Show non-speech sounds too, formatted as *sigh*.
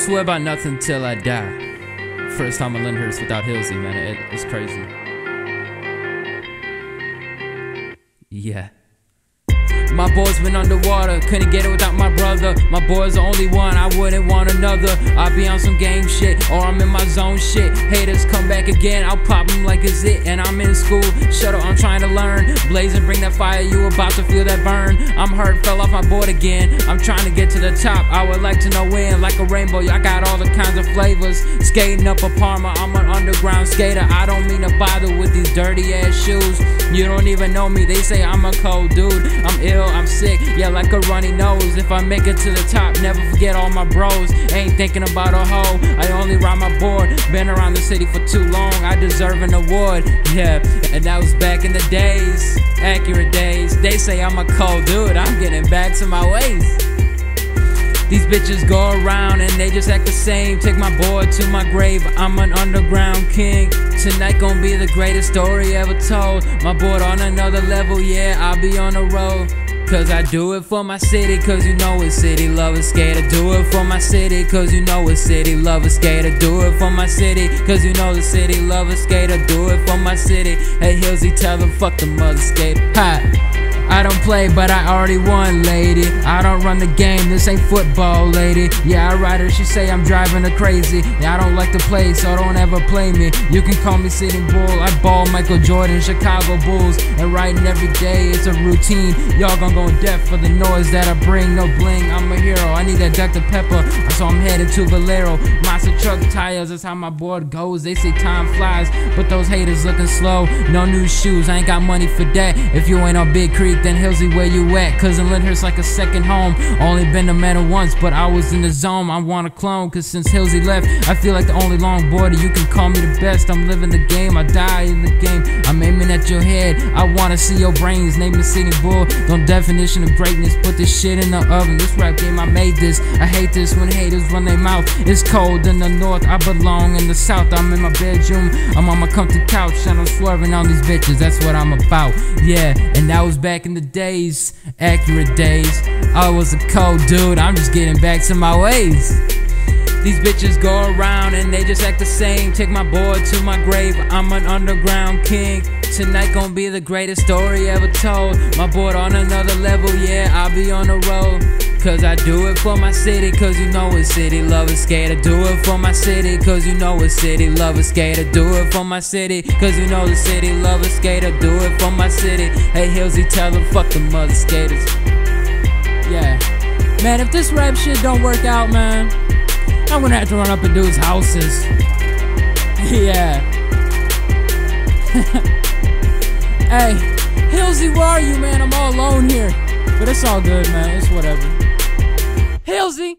swear by nothing till I die. First time in Lyndhurst without Hilsey, man. It, it's crazy. Yeah. My boys been underwater, couldn't get it without my brother. My boy's the only one, I wouldn't want another. I be on some game shit, or I'm in my zone shit. Haters come back again, I'll pop them like it's it. And I'm in school, shut up, I'm trying to learn. Blazing, bring that fire, you about to feel that burn. I'm hurt, fell off my board again. I'm trying to get to the top, I would like to know when. Like a rainbow, I got all the kinds of flavors. Skating up a Parma, I'm an underground skater. I don't mean to bother with these dirty ass shoes. You don't even know me, they say I'm a cold dude. I'm ill, I'm sick, yeah, like a runny nose. If I make it to the top, never forget all my bros. Ain't thinking about a hoe, I only ride my board. Been around the city for too long, I deserve an award. Yeah, and that was back in the days, accurate days. They say I'm a cold dude, I'm getting back to my ways. These bitches go around and they just act the same. Take my boy to my grave, I'm an underground king. Tonight gon' be the greatest story ever told. My boy on another level, yeah, I'll be on the road. Cause I do it for my city, cause you know it's city lover skater. Do it for my city, cause you know it's city lover skater. Do it for my city, cause you know the city lover skater. Do it for my city. Hey, Hilsey, tell them fuck the mother skater. Ha! I don't play, but I already won, lady. I don't run the game, this ain't football, lady. Yeah, I ride her, she say I'm driving her crazy. Yeah, I don't like to play, so don't ever play me. You can call me Sitting Bull, I ball Michael Jordan, Chicago Bulls. And writing every day, it's a routine. Y'all gon' go deaf for the noise that I bring. No bling, that Dr. Pepper, so I'm headed to Valero. Monster truck tires, that's how my board goes. They say time flies, but those haters looking slow. No new shoes, I ain't got money for that. If you ain't on Big Creek, then Hilsey, where you at? Cousin Lyndhurst like a second home. Only been to Meta once, but I was in the zone. I want a clone, cause since Hilsey left, I feel like the only long border. You can call me the best. I'm living the game, I die in the game. I'm aiming at your head. I wanna see your brains. Name the city bull. Don't definition of greatness. Put this shit in the oven. This rap game, I made this. I hate this when haters run their mouth. It's cold in the north. I belong in the south. I'm in my bedroom. I'm on my comfy couch and I'm swerving on these bitches. That's what I'm about. Yeah, and that was back in the days, accurate days. I was a cold dude, I'm just getting back to my ways. These bitches go around and they just act the same. Take my boy to my grave, I'm an underground king. Tonight gon' be the greatest story ever told. My boy on another level, yeah, I'll be on the road. Cause I do it for my city, cause you know it's city love lover skater. Do it for my city, cause you know it's city love lover skater. Do it for my city, cause you know the city love lover skater. Do it for my city. Hey, Hilsey, tell them fuck the mother skaters. Yeah. Man, if this rap shit don't work out, man, I'm gonna have to run up and do his houses. *laughs* yeah. *laughs* hey, Hilsey, where are you, man? I'm all alone here. But it's all good, man. It's whatever. Halsey!